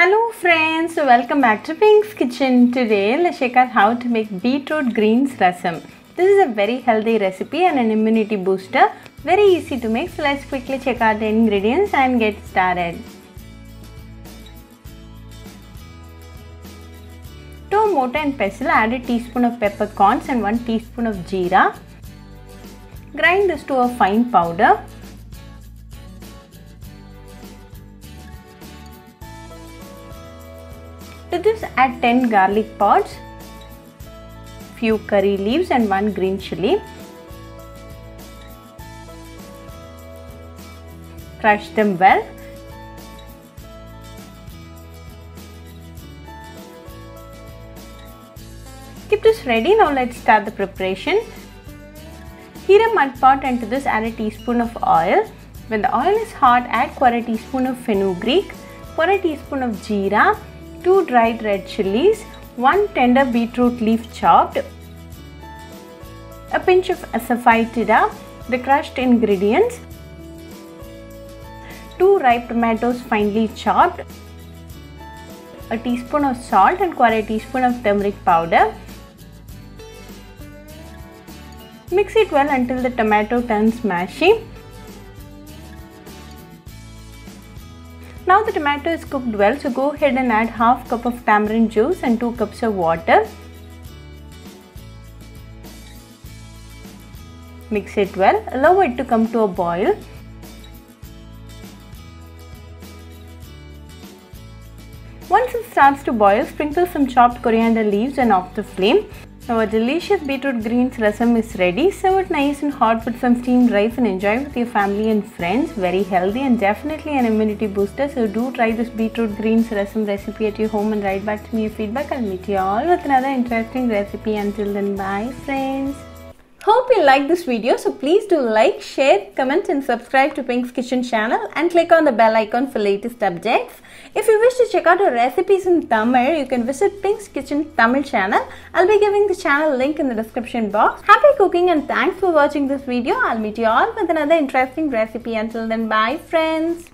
Hello friends, welcome back to Pink's Kitchen. Today let's check out how to make beetroot greens rasam. This is a very healthy recipe and an immunity booster. Very easy to make so let's quickly check out the ingredients and get started. To a mortar and pestle add a teaspoon of peppercorns and 1 teaspoon of jeera. Grind this to a fine powder. To this add 10 garlic pods, few curry leaves and 1 green chili. Crush them well. Keep this ready. Now let's start the preparation. Heat a mud pot and to this add a teaspoon of oil. When the oil is hot, add quarter teaspoon of fenugreek, quarter teaspoon of jeera, 2 dried red chilies, 1 tender beetroot leaf chopped, a pinch of asafoetida, the crushed ingredients, 2 ripe tomatoes finely chopped, a teaspoon of salt and quarter teaspoon of turmeric powder. Mix it well until the tomato turns mashy. Now the tomato is cooked well so go ahead and add half cup of tamarind juice and 2 cups of water. Mix it well, allow it to come to a boil. Once it starts to boil, sprinkle some chopped coriander leaves and off the flame. A delicious beetroot greens rasam is ready. Serve it nice and hot with some steamed rice and enjoy with your family and friends. Very healthy and definitely an immunity booster. So do try this beetroot greens rasam recipe at your home and write back to me your feedback. I'll meet you all with another interesting recipe. Until then, bye friends. Hope you like this video so please do like, share, comment and subscribe to Pink's Kitchen channel and click on the bell icon for latest updates. If you wish to check out our recipes in Tamil, you can visit Pink's Kitchen Tamil channel. I'll be giving the channel link in the description box. Happy cooking and thanks for watching this video. I'll meet you all with another interesting recipe. Until then, bye friends.